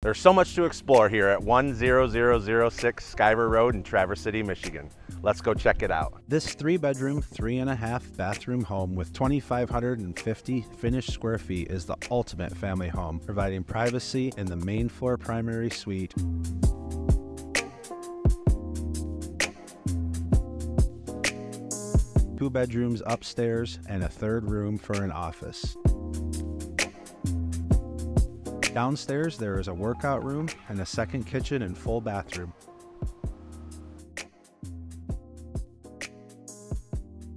There's so much to explore here at 10006 Skiver Road in Traverse City, Michigan. Let's go check it out. This three bedroom, three and a half bathroom home with 2,550 finished square feet is the ultimate family home, providing privacy in the main floor primary suite. Two bedrooms upstairs and a third room for an office. Downstairs, there is a workout room and a second kitchen and full bathroom.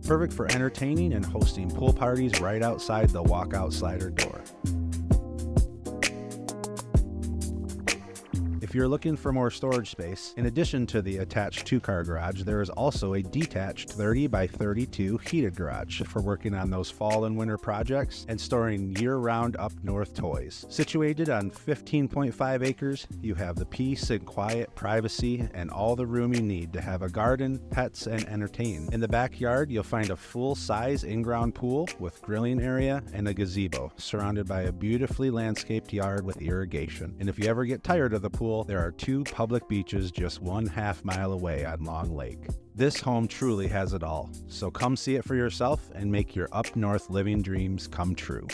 Perfect for entertaining and hosting pool parties right outside the walkout slider door. If you're looking for more storage space, in addition to the attached two car garage, there is also a detached 30 by 32 heated garage for working on those fall and winter projects and storing year round up north toys. Situated on 15.5 acres, you have the peace and quiet, privacy, and all the room you need to have a garden, pets, and entertain. In the backyard, you'll find a full size in ground pool with grilling area and a gazebo surrounded by a beautifully landscaped yard with irrigation. And if you ever get tired of the pool, there are two public beaches just one half mile away on Long Lake. This home truly has it all, so come see it for yourself and make your up north living dreams come true.